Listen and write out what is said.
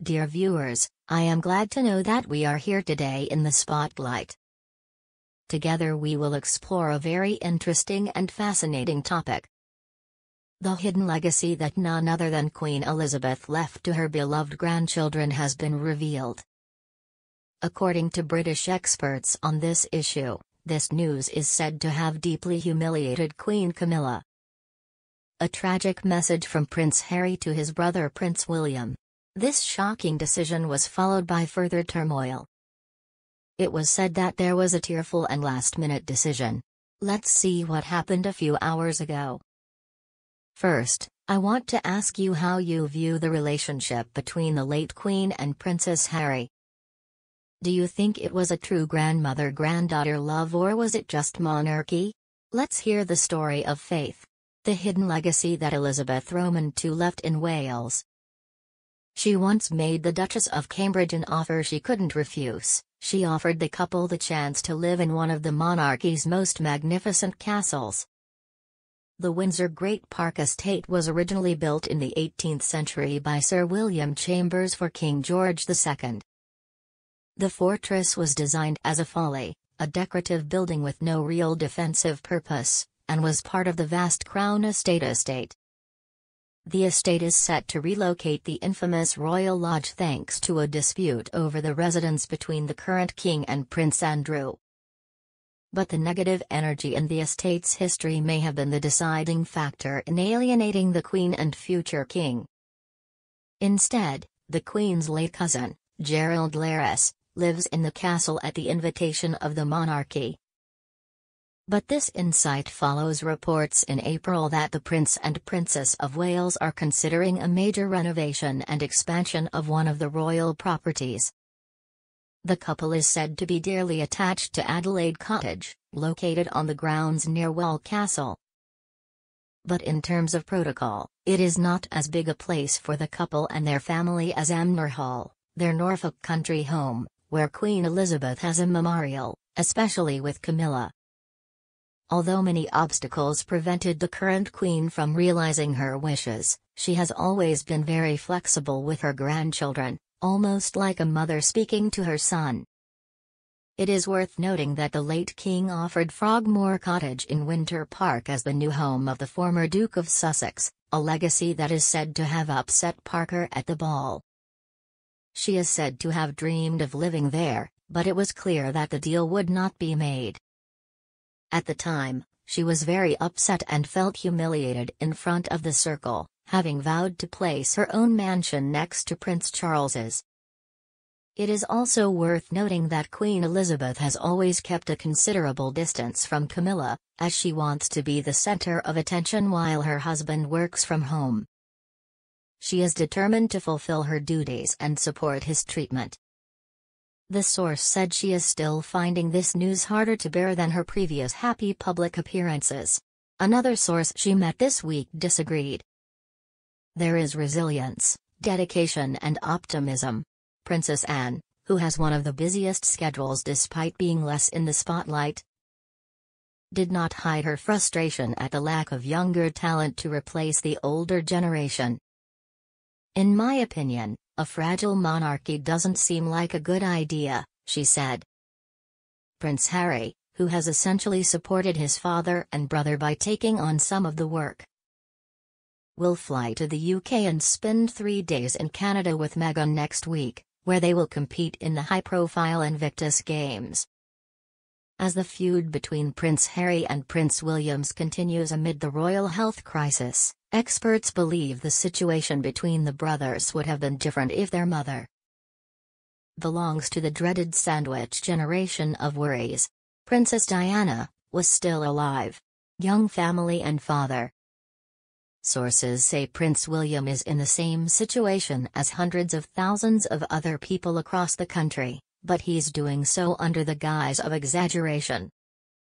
Dear viewers, I am glad to know that we are here today in the spotlight. Together we will explore a very interesting and fascinating topic. The hidden legacy that none other than Queen Elizabeth left to her beloved grandchildren has been revealed. According to British experts on this issue, this news is said to have deeply humiliated Queen Camilla. A tragic message from Prince Harry to his brother Prince William. This shocking decision was followed by further turmoil. It was said that there was a tearful and last-minute decision. Let's see what happened a few hours ago. First, I want to ask you how you view the relationship between the late Queen and Princess Harry. Do you think it was a true grandmother-granddaughter love or was it just monarchy? Let's hear the story of faith. The hidden legacy that Elizabeth Roman II left in Wales. She once made the Duchess of Cambridge an offer she couldn't refuse. She offered the couple the chance to live in one of the monarchy's most magnificent castles, the Windsor Great Park Estate was originally built in the 18th century by Sir William Chambers for King George II. The fortress was designed as a folly, a decorative building with no real defensive purpose, and was part of the vast Crown Estate estate. The estate is set to relocate the infamous Royal Lodge thanks to a dispute over the residence between the current king and Prince Andrew but the negative energy in the estate's history may have been the deciding factor in alienating the Queen and future King. Instead, the Queen's late cousin, Gerald Larris, lives in the castle at the invitation of the monarchy. But this insight follows reports in April that the Prince and Princess of Wales are considering a major renovation and expansion of one of the royal properties. The couple is said to be dearly attached to Adelaide Cottage, located on the grounds near Well Castle. But in terms of protocol, it is not as big a place for the couple and their family as Anmer Hall, their Norfolk country home, where Queen Elizabeth has a memorial, especially with Camilla. Although many obstacles prevented the current queen from realizing her wishes, she has always been very flexible with her grandchildren, almost like a mother speaking to her son. It is worth noting that the late king offered Frogmore Cottage in Winter Park as the new home of the former Duke of Sussex, a legacy that is said to have upset Parker at the ball. She is said to have dreamed of living there, but it was clear that the deal would not be made. At the time, she was very upset and felt humiliated in front of the circle having vowed to place her own mansion next to Prince Charles's. It is also worth noting that Queen Elizabeth has always kept a considerable distance from Camilla, as she wants to be the center of attention while her husband works from home. She is determined to fulfill her duties and support his treatment. The source said she is still finding this news harder to bear than her previous happy public appearances. Another source she met this week disagreed. There is resilience, dedication and optimism. Princess Anne, who has one of the busiest schedules despite being less in the spotlight, did not hide her frustration at the lack of younger talent to replace the older generation. In my opinion, a fragile monarchy doesn't seem like a good idea, she said. Prince Harry, who has essentially supported his father and brother by taking on some of the work, will fly to the UK and spend three days in Canada with Meghan next week, where they will compete in the high-profile Invictus Games. As the feud between Prince Harry and Prince Williams continues amid the royal health crisis, experts believe the situation between the brothers would have been different if their mother belongs to the dreaded sandwich generation of worries. Princess Diana was still alive. Young family and father, Sources say Prince William is in the same situation as hundreds of thousands of other people across the country, but he's doing so under the guise of exaggeration.